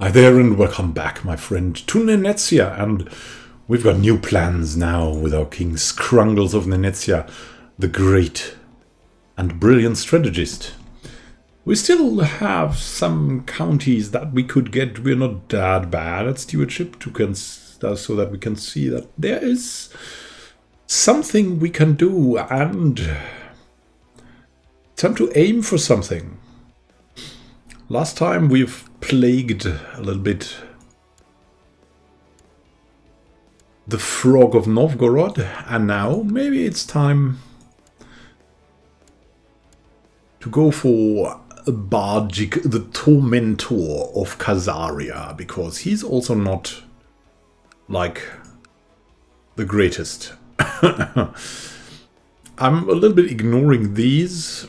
Hi there and welcome back, my friend, to Nenetsia, and we've got new plans now with our King Scrungles of Nenetsia, the great and brilliant strategist. We still have some counties that we could get. We're not that bad at stewardship to consider so that we can see that there is something we can do and time to aim for something. Last time we've plagued a little bit the frog of Novgorod and now maybe it's time to go for Barjik, the tormentor of Khazaria, because he's also not like the greatest. I'm a little bit ignoring these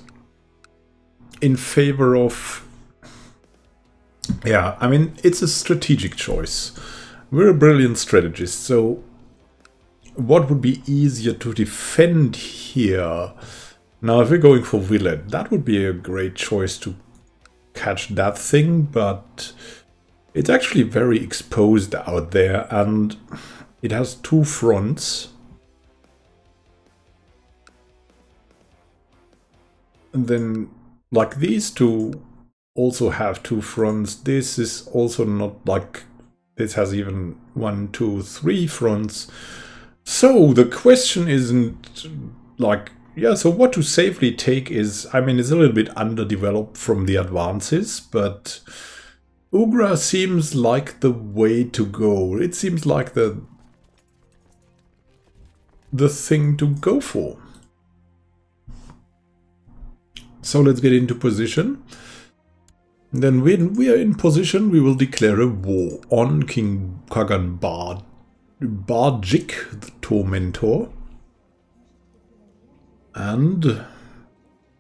in favor of yeah, I mean, it's a strategic choice. We're a brilliant strategist, so what would be easier to defend here? Now, if we're going for Villet, that would be a great choice to catch that thing, but it's actually very exposed out there, and it has two fronts. And then, like these two also have two fronts. This is also not like this has even one, two, three fronts. So the question isn't like, yeah, so what to safely take is, I mean, it's a little bit underdeveloped from the advances, but Ugra seems like the way to go. It seems like the the thing to go for. So let's get into position. Then when we are in position, we will declare a war on King Kagan Bard Barjik, the Tormentor. And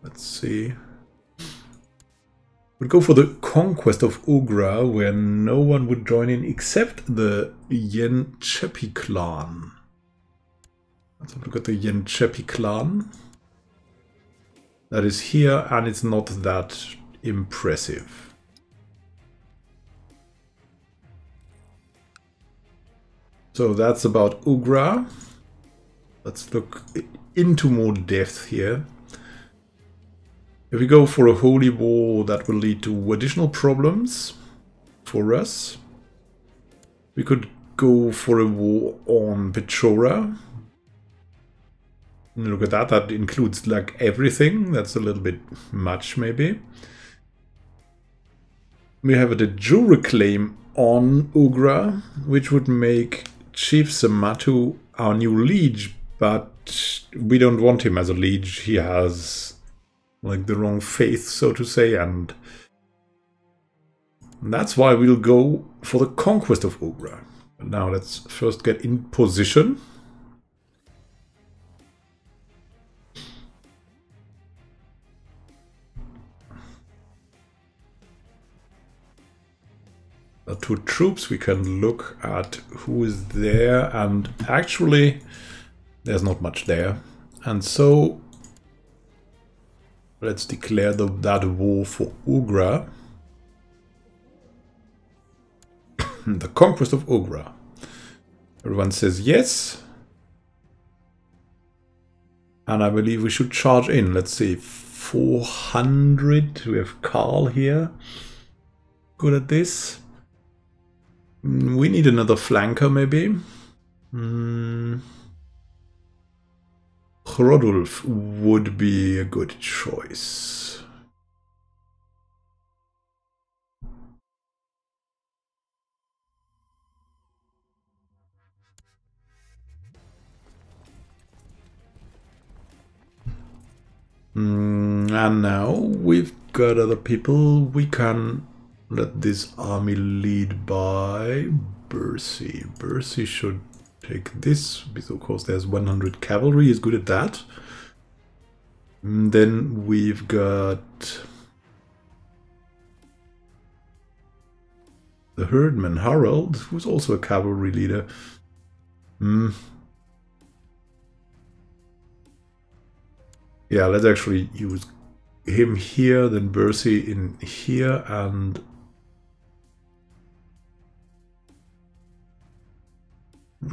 let's see. We'd go for the conquest of Ugra, where no one would join in except the Yenchepi clan. Let's have a look at the Yenchepi clan. That is here, and it's not that impressive. So that's about Ugra. Let's look into more depth here. If we go for a holy war, that will lead to additional problems for us. We could go for a war on Pechora. Look at that, that includes like everything. That's a little bit much maybe. We have a de jure claim on Ugra, which would make Chief Samatu our new liege, but we don't want him as a liege. He has like the wrong faith, so to say, and that's why we'll go for the conquest of Ugra. Now let's first get in position. To troops, we can look at who is there, and actually, there's not much there. And so, let's declare the, that war for Ugra. the conquest of Ugra. Everyone says yes. And I believe we should charge in. Let's see, 400. We have Karl here. Good at this. Mm, we need another flanker, maybe. Mm. Rodulf would be a good choice. Mm, and now we've got other people we can let this army lead by Bersi. Bersi should take this, because of course there's 100 cavalry, is good at that. And then we've got the herdman Harald, who's also a cavalry leader. Hmm. Yeah, let's actually use him here, then Bersi in here, and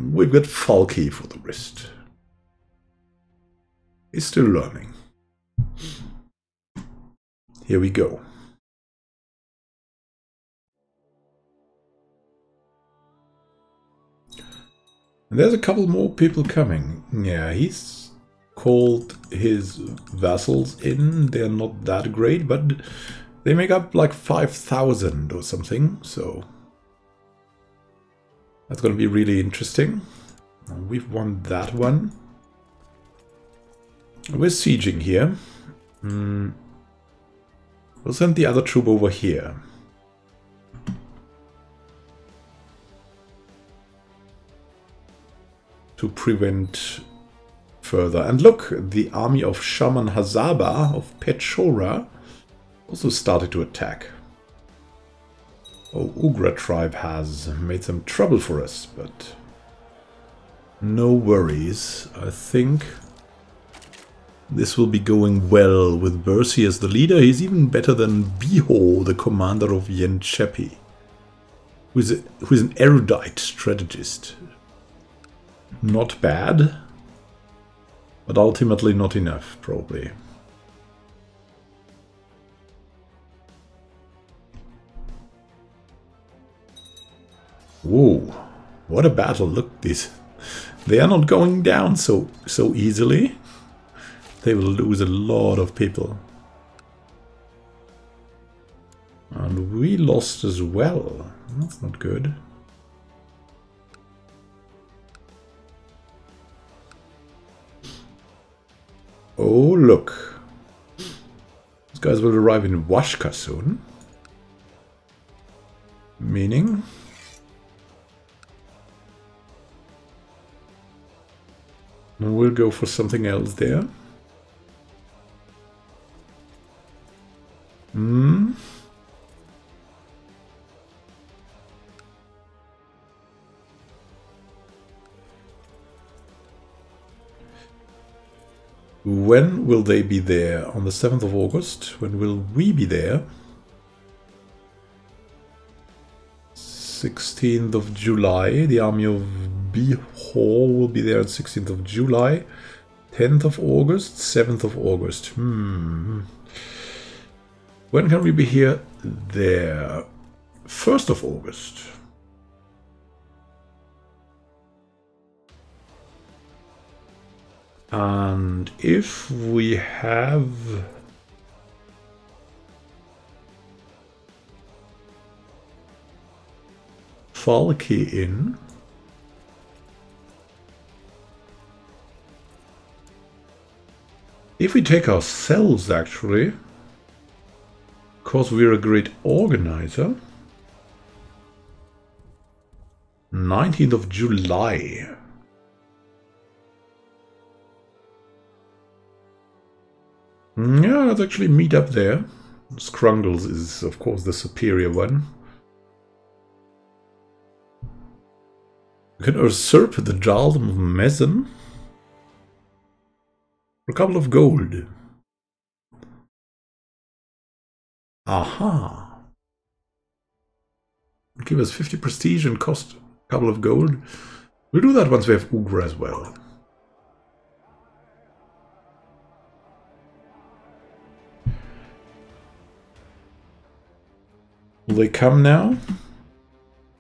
we've got Falky for the rest. He's still learning. Here we go. And there's a couple more people coming. Yeah, he's called his vassals in. They're not that great, but they make up like 5,000 or something, so... That's going to be really interesting. We've won that one. We're sieging here. Mm. We'll send the other troop over here. to prevent further. And look, the army of Shaman Hazaba of Pechora also started to attack. Oh, Ugra tribe has made some trouble for us, but no worries. I think this will be going well with Bersi as the leader. He's even better than Biho, the commander of Yenchepi, who is, a, who is an erudite strategist not bad, but ultimately not enough, probably. Whoa, what a battle, look this. They are not going down so, so easily. They will lose a lot of people. And we lost as well. That's not good. Oh, look. These guys will arrive in Washka soon. Meaning... We'll go for something else there. Hmm. When will they be there? On the 7th of August? When will we be there? 16th of July. The army of Bihor will be there on 16th of July. 10th of August, 7th of August. Hmm. When can we be here? There. 1st of August. And if we have Falky in, if we take ourselves actually, because we're a great organizer, 19th of July. Yeah, let's actually meet up there. Scrungles is, of course, the superior one. We can usurp the Jarldom of Mezen for a couple of gold. Aha! Give us 50 prestige and cost a couple of gold. We'll do that once we have Ugra as well. Will they come now?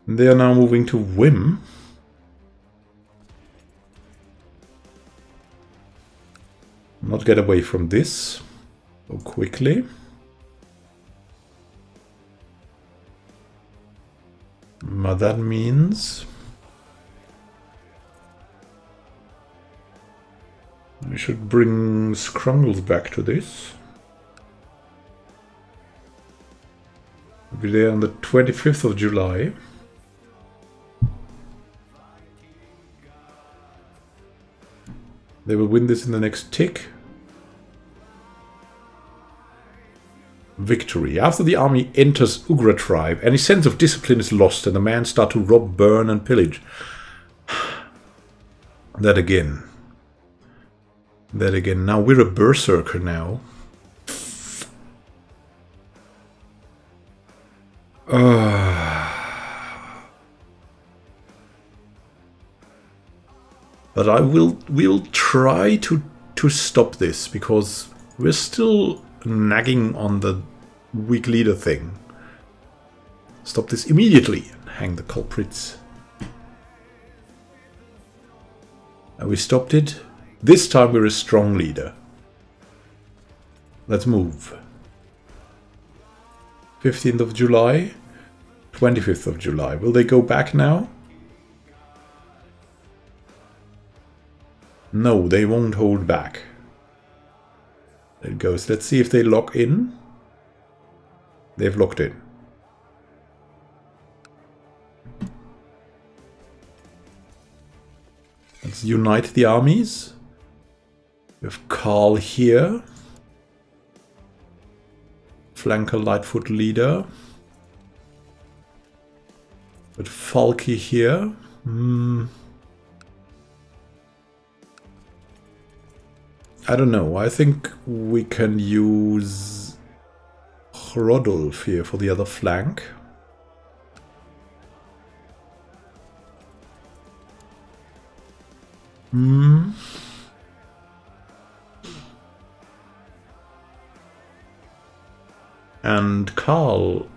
They are now moving to Wim. Not get away from this so quickly. But that means we should bring Scrungles back to this. be there on the 25th of July. They will win this in the next tick. Victory. After the army enters Ugra tribe, any sense of discipline is lost and the men start to rob, burn and pillage. that again. That again. Now we're a berserker now. Uh, But I will we'll try to to stop this because we're still nagging on the weak leader thing. Stop this immediately and hang the culprits. And we stopped it. This time we're a strong leader. Let's move. 15th of July, 25th of July. Will they go back now? No, they won't hold back. It goes. Let's see if they lock in. They've locked in. Let's unite the armies. We have Karl here. Flanker Lightfoot leader. But Falky here. Hmm. I don't know. I think we can use Rodolf here for the other flank. Hmm. And Karl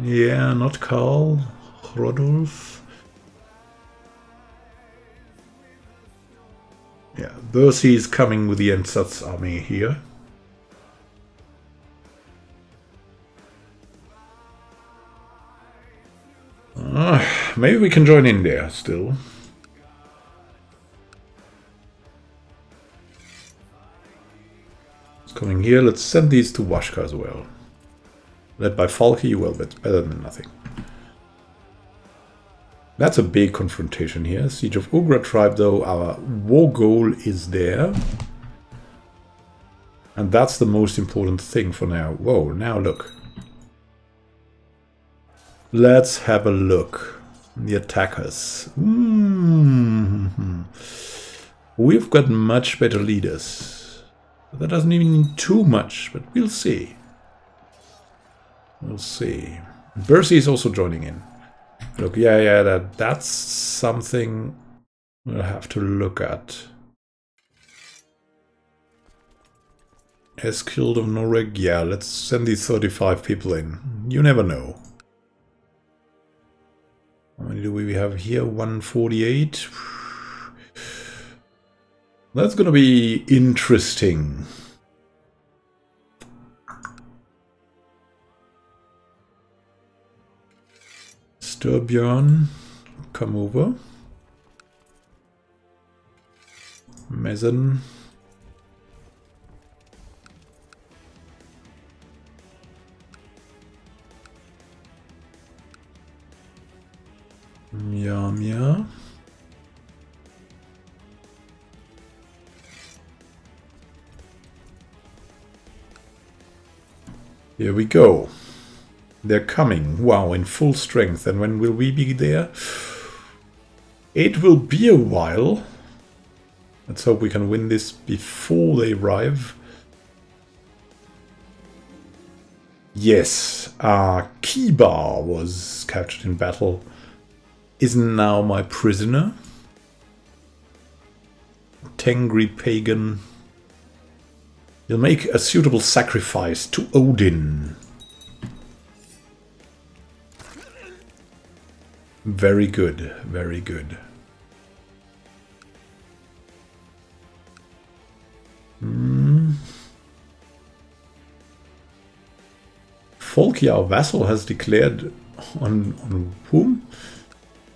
Yeah, not Karl. Rodolf. Yeah, Bersi is coming with the Ensatz army here. Uh, maybe we can join in there still. It's coming here. Let's send these to Washka as well. Led by Falky, well, that's better than nothing. That's a big confrontation here. Siege of Ugra tribe, though, our war goal is there. And that's the most important thing for now. Whoa, now look. Let's have a look. The attackers. Mm -hmm. We've got much better leaders. That doesn't even mean too much, but we'll see. We'll see. Bersi is also joining in. Look, yeah, yeah, that that's something we'll have to look at. Eskild of Noreg, yeah, let's send these 35 people in. You never know. How many do we have here? 148. That's gonna be interesting. Sturbjörn, come over. Mezen. Mia, Here we go. They're coming. Wow, in full strength. And when will we be there? It will be a while. Let's hope we can win this before they arrive. Yes, uh, Kibar was captured in battle. Is now my prisoner. Tengri pagan. You'll make a suitable sacrifice to Odin. Very good, very good. Hmm. Folky, our vassal, has declared on, on whom?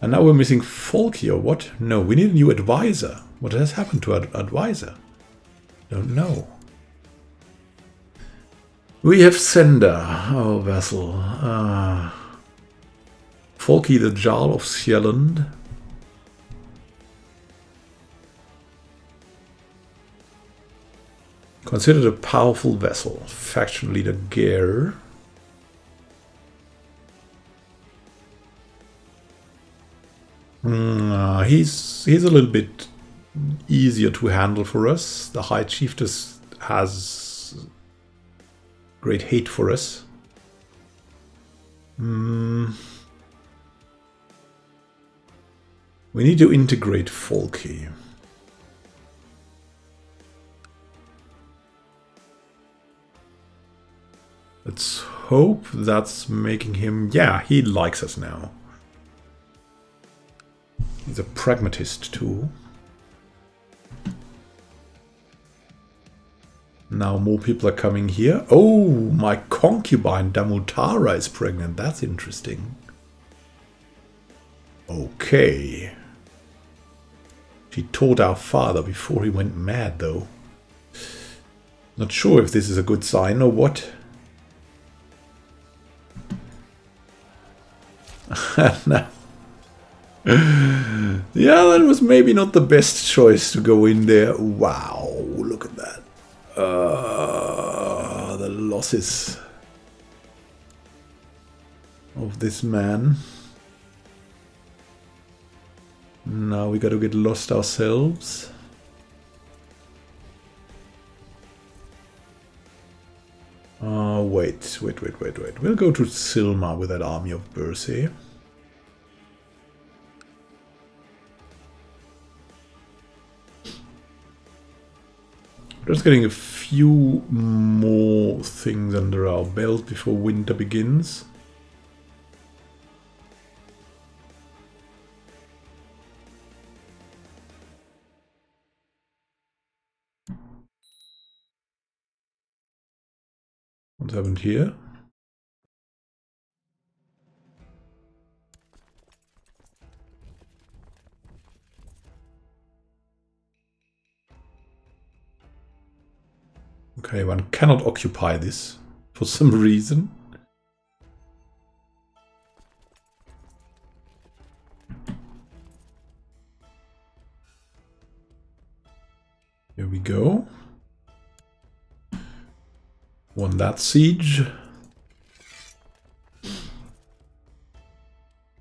And now we're missing Folky, or what? No, we need a new advisor. What has happened to our advisor? Don't know. We have Sender, our vassal. Ah. Folky the Jarl of Sjælland. Considered a powerful vessel. Faction leader Geir. Mm, uh, he's he's a little bit easier to handle for us. The High Chiefess has great hate for us. Mm. We need to integrate Folky. Let's hope that's making him... Yeah, he likes us now. He's a pragmatist too. Now more people are coming here. Oh, my concubine Damutara is pregnant. That's interesting. Okay. She taught our father before he went mad, though. Not sure if this is a good sign or what. no. yeah, that was maybe not the best choice to go in there. Wow, look at that. Uh, the losses of this man. Now we gotta get lost ourselves. Uh, wait, wait, wait, wait, wait. We'll go to Silma with that army of Bursey. Just getting a few more things under our belt before winter begins. Happened here? Okay, one cannot occupy this for some reason. Here we go. Won that siege.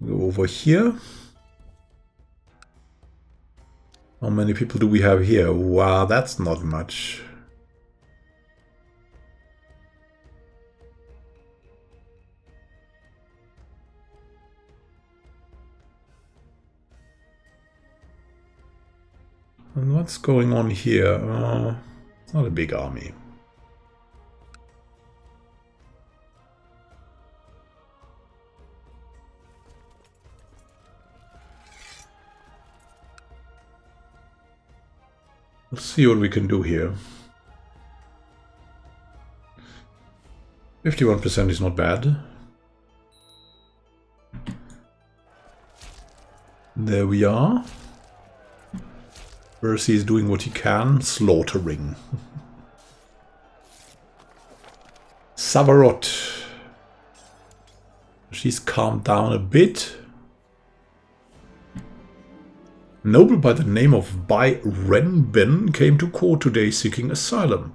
Go over here. How many people do we have here? Wow, that's not much. And what's going on here? Uh, it's not a big army. Let's see what we can do here. 51% is not bad. There we are. Percy is doing what he can, slaughtering. Savarot. She's calmed down a bit. Noble by the name of Bai Renben came to court today seeking asylum.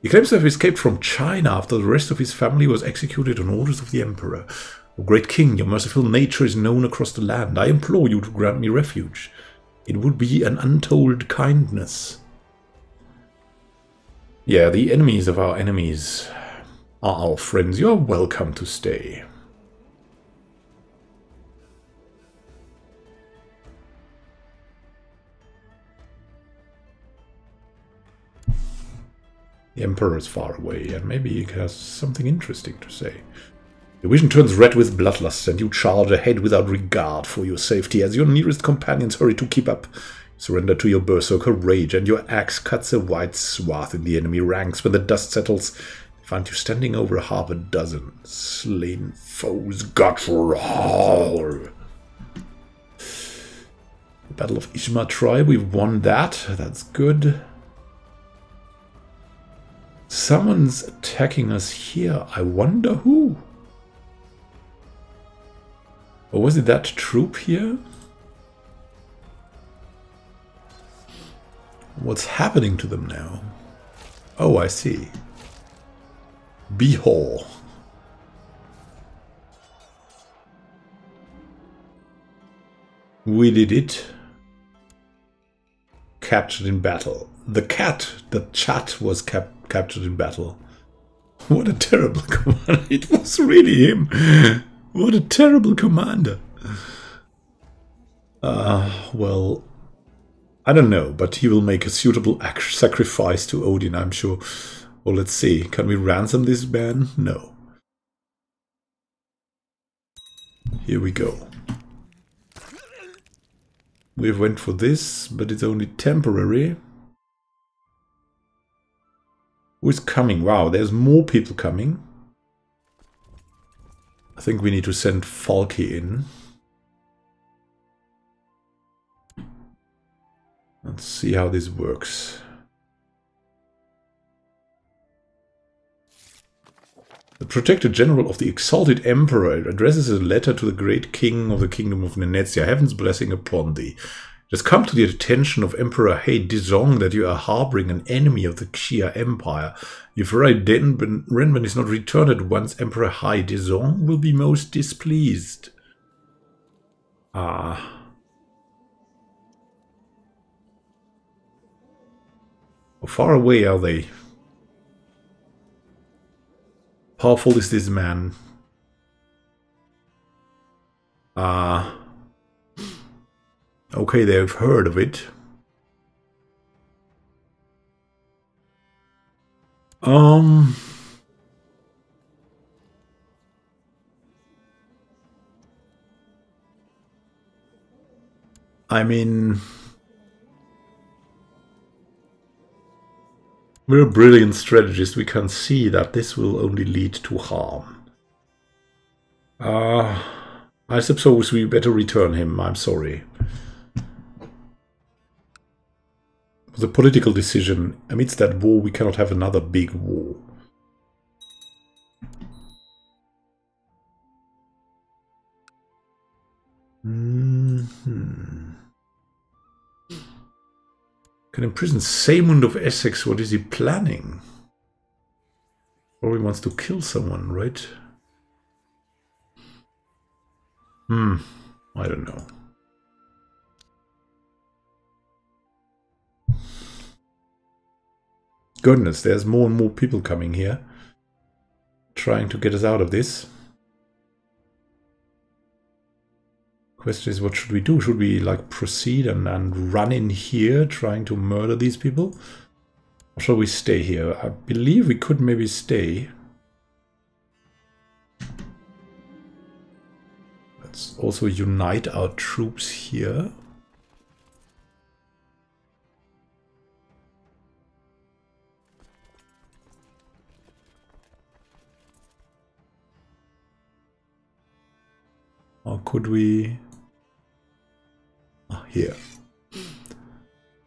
He claims to have escaped from China after the rest of his family was executed on orders of the Emperor. O great king, your merciful nature is known across the land. I implore you to grant me refuge. It would be an untold kindness. Yeah, the enemies of our enemies are our friends. You are welcome to stay. The Emperor is far away, and maybe he has something interesting to say. Your vision turns red with bloodlust, and you charge ahead without regard for your safety as your nearest companions hurry to keep up. Surrender to your berserker rage, and your axe cuts a wide swath in the enemy ranks when the dust settles. Find you standing over half a dozen slain foes. Guttural! The Battle of Ishma tribe, we've won that. That's good. Someone's attacking us here. I wonder who. Or was it that troop here? What's happening to them now? Oh, I see. Bihor. We did it. Captured in battle. The cat, the chat was cap captured in battle. What a terrible commander. It was really him. What a terrible commander. Uh, well, I don't know, but he will make a suitable sacrifice to Odin, I'm sure. Well, let's see. Can we ransom this man? No. Here we go. We went for this, but it's only temporary. Who is coming? Wow, there's more people coming. I think we need to send Falky in. Let's see how this works. The Protector General of the Exalted Emperor addresses a letter to the great king of the kingdom of Nenetsia. Heaven's blessing upon thee. It has come to the attention of Emperor Hei Dizong that you are harboring an enemy of the Xia Empire. If Renben is not returned at once, Emperor Hei Dizong will be most displeased. Ah. How far away are they? Powerful is this man? Ah. Uh, okay, they've heard of it. Um... I mean... We're brilliant strategists. We can see that this will only lead to harm. Uh, I suppose we better return him. I'm sorry. The political decision. Amidst that war, we cannot have another big war. Mm -hmm. Can imprison Saymund of Essex. What is he planning? Probably wants to kill someone, right? Hmm. I don't know. Goodness, there's more and more people coming here. Trying to get us out of this. Question is, what should we do? Should we like proceed and, and run in here trying to murder these people? Or shall we stay here? I believe we could maybe stay. Let's also unite our troops here. Or could we here.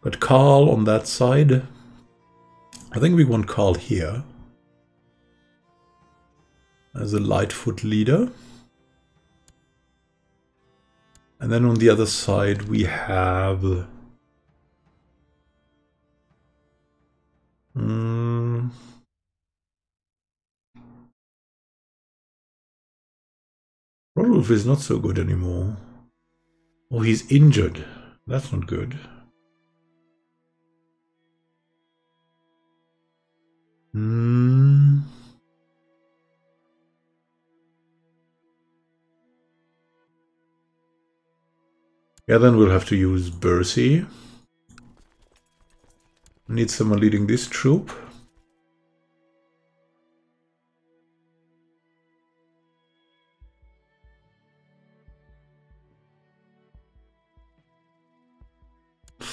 But Karl on that side. I think we want Karl here. As a Lightfoot leader. And then on the other side we have... Hmm, Rodulf is not so good anymore. Oh, he's injured. That's not good. Hmm. Yeah, then we'll have to use Bersi. Need someone leading this troop.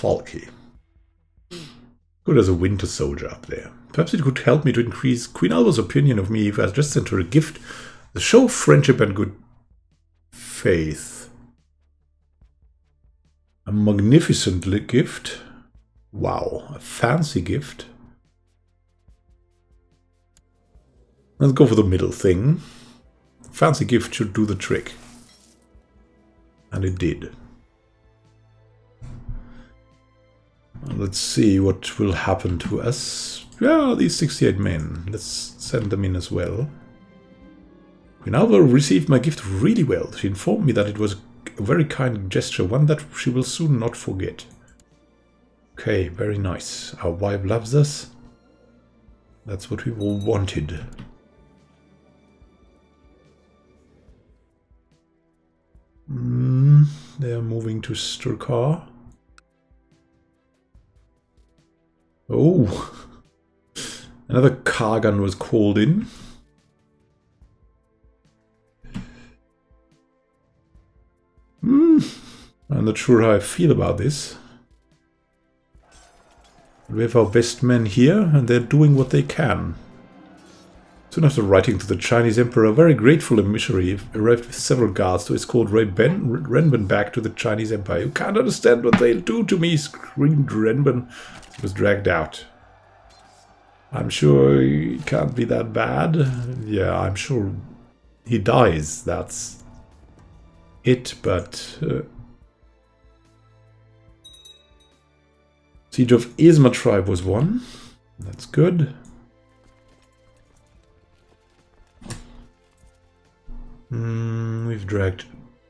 Falky. Good as a winter soldier up there. Perhaps it could help me to increase Queen Alva's opinion of me if I just sent her a gift. The show of friendship and good faith. A magnificent gift. Wow, a fancy gift. Let's go for the middle thing. Fancy gift should do the trick. And it did. Let's see what will happen to us. Yeah, these 68 men. Let's send them in as well. Queen received my gift really well. She informed me that it was a very kind gesture, one that she will soon not forget. Okay, very nice. Our wife loves us. That's what we all wanted. Mm, they are moving to Sturkar. Oh, another Kargan was called in. Hmm, I'm not sure how I feel about this. We have our best men here, and they're doing what they can. Soon after writing to the Chinese emperor, very grateful emissary arrived with several guards to escort Ray ben, Renben back to the Chinese empire. You can't understand what they'll do to me, screamed Renben. He was dragged out. I'm sure it can't be that bad. Yeah, I'm sure he dies. That's it, but... Uh, Siege of Isma tribe was won. That's good. Mm, we've dragged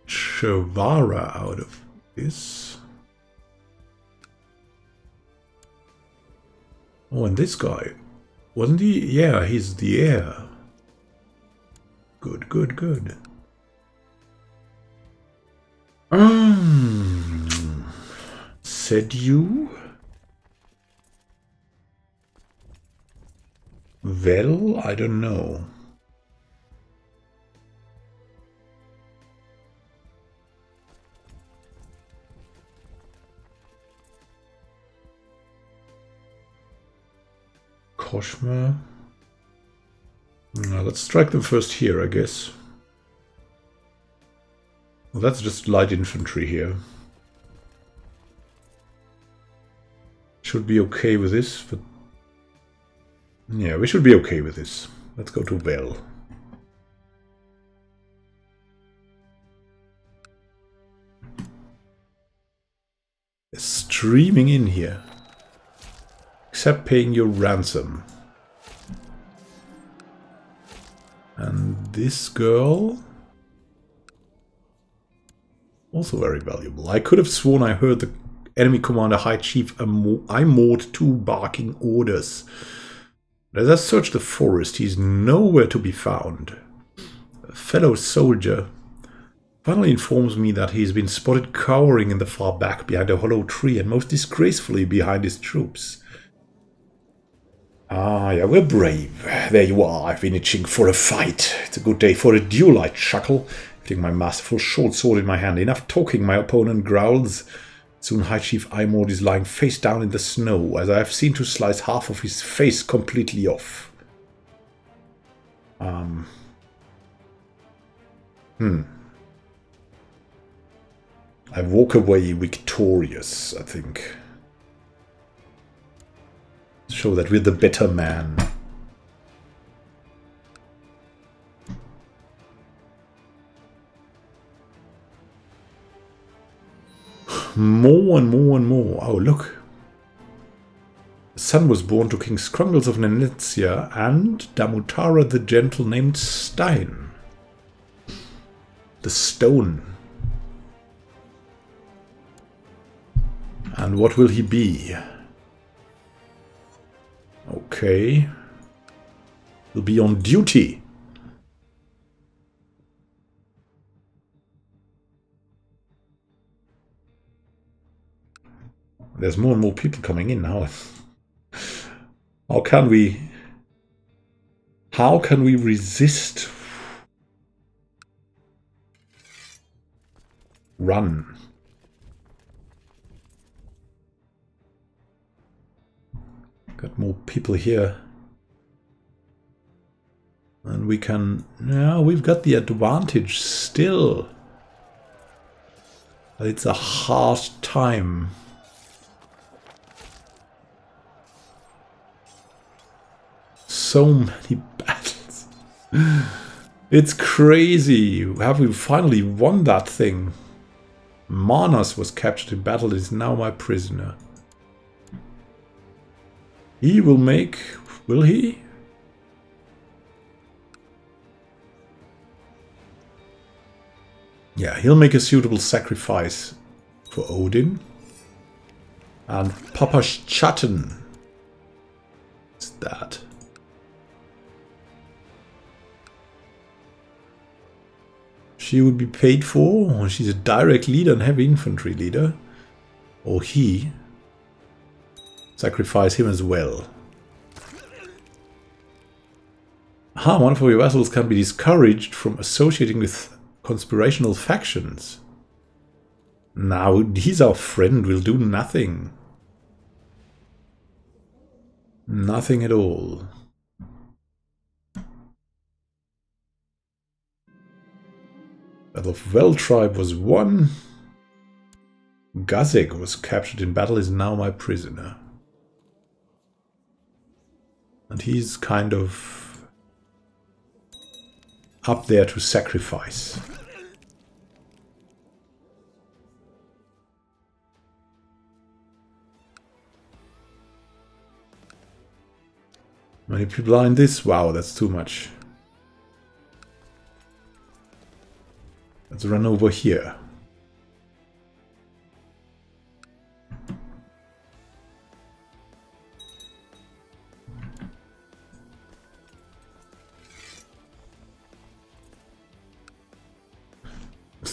Shavara out of this. Oh, and this guy. Wasn't he? Yeah, he's the heir. Good, good, good. Um, said you? Well, I don't know. Koshma. Now let's strike them first here, I guess. Well, that's just light infantry here. Should be okay with this, but... Yeah, we should be okay with this. Let's go to Vel. Streaming in here except paying your ransom. And this girl... Also very valuable. I could have sworn I heard the enemy commander High Chief I Imord two barking orders. As I search the forest, he's nowhere to be found. A fellow soldier finally informs me that he's been spotted cowering in the far back behind a hollow tree and most disgracefully behind his troops. Ah, yeah, we're brave. There you are. I've been itching for a fight. It's a good day for a duel, I chuckle, putting my masterful short sword in my hand. Enough talking, my opponent growls. Soon High Chief Imord is lying face down in the snow, as I have seen to slice half of his face completely off. Um. Hmm. I walk away victorious, I think show that we're the better man. more and more and more. Oh, look. A son was born to King Scrungles of Nenetsia and Damutara the Gentle named Stein. The stone. And what will he be? Okay. He'll be on duty. There's more and more people coming in now. How can we... How can we resist? Run. Got more people here. And we can... Yeah, we've got the advantage still. It's a hard time. So many battles. It's crazy. Have we finally won that thing? Manas was captured in battle and is now my prisoner. He will make... Will he? Yeah, he'll make a suitable sacrifice for Odin. And Papa Chatten. What's that? She would be paid for. She's a direct leader and heavy infantry leader. Or he. Sacrifice him as well. Ah, one of your vassals can be discouraged from associating with conspirational factions. Now, he's our friend, will do nothing. Nothing at all. Battle of Well Veltribe was won. Gazek was captured in battle, is now my prisoner. And he's kind of up there to sacrifice. Many people are in this? Wow, that's too much. Let's run over here.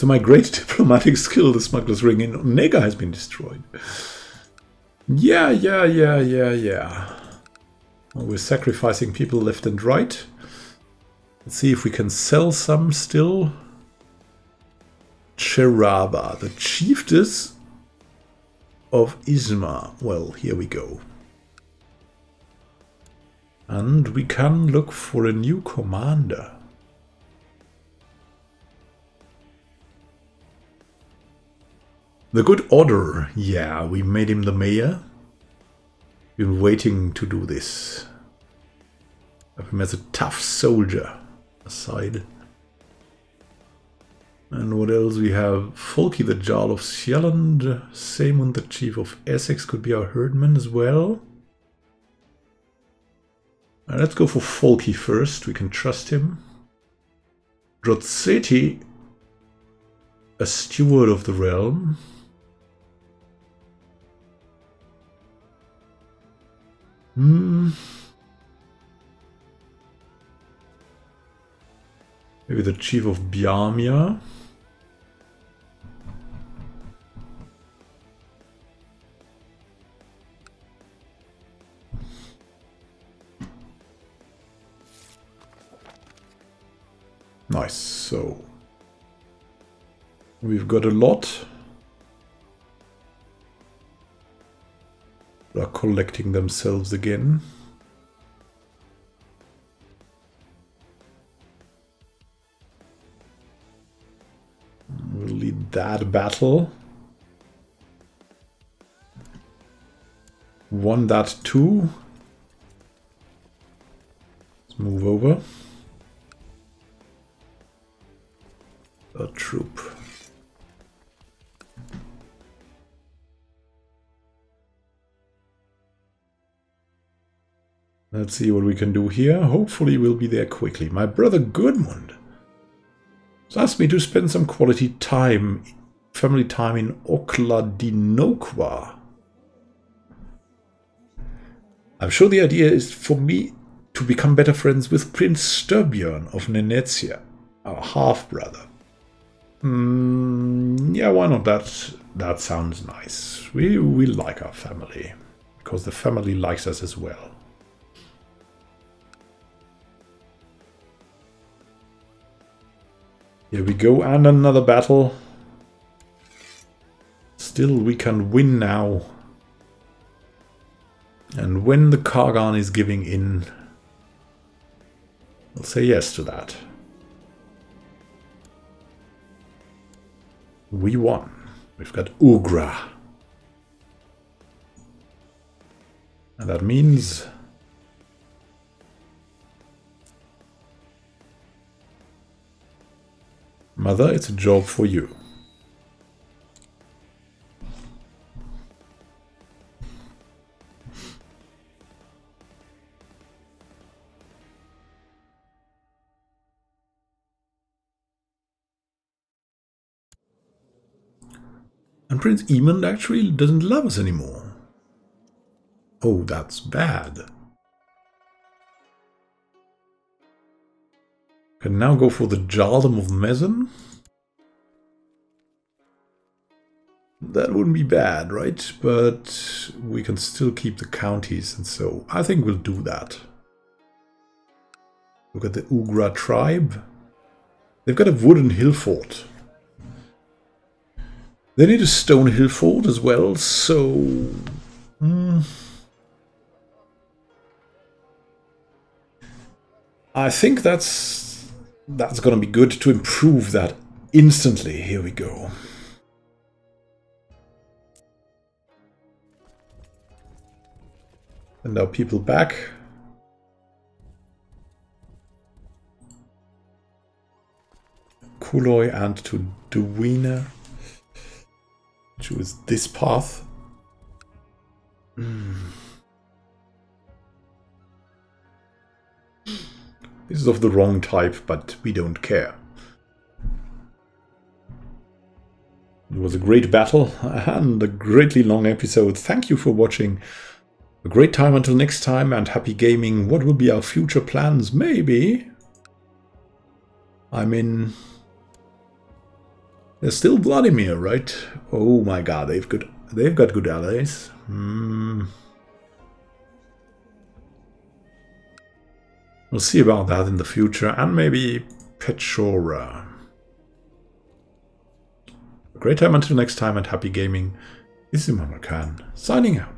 So my great diplomatic skill, the smuggler's ring in Nega has been destroyed. Yeah, yeah, yeah, yeah, yeah. Well, we're sacrificing people left and right. Let's see if we can sell some still. Cheraba, the chiefess of Isma. Well, here we go. And we can look for a new commander. The good order. Yeah, we made him the mayor. Been waiting to do this. Have him as a tough soldier aside. And what else we have? Folky the Jarl of Sjælland, Saemund the Chief of Essex could be our herdman as well. Right, let's go for Folky first, we can trust him. Drotseti, a steward of the realm. Hmm. Maybe the chief of Biarmia. Nice, so we've got a lot. Are collecting themselves again. We'll lead that battle. Won that too. Let's move over. A troop. Let's see what we can do here. Hopefully we'll be there quickly. My brother Gudmund has asked me to spend some quality time, family time in Okladinokwa. I'm sure the idea is for me to become better friends with Prince Styrbjörn of Nenetsia, our half-brother. Mm, yeah, why not? That that sounds nice. We we like our family because the family likes us as well. Here we go, and another battle. Still, we can win now. And when the Kargan is giving in, we'll say yes to that. We won. We've got Ugra. And that means Mother, it's a job for you. And Prince Emond actually doesn't love us anymore. Oh, that's bad. Can now go for the Jarldom of Mezen. That wouldn't be bad, right? But we can still keep the counties, and so I think we'll do that. Look at the Ugra tribe. They've got a wooden hill fort. They need a stone hill fort as well, so... Mm, I think that's that's going to be good to improve that instantly. Here we go. And now people back. Kuloi and to Duina. Choose this path. Mm. This is of the wrong type, but we don't care. It was a great battle and a greatly long episode. Thank you for watching. A great time until next time and happy gaming. What will be our future plans? Maybe. I mean... There's still Vladimir, right? Oh my god, they've got they've got good allies. Hmm. We'll see about that in the future, and maybe Pechora. Great time until next time and happy gaming. This is signing out.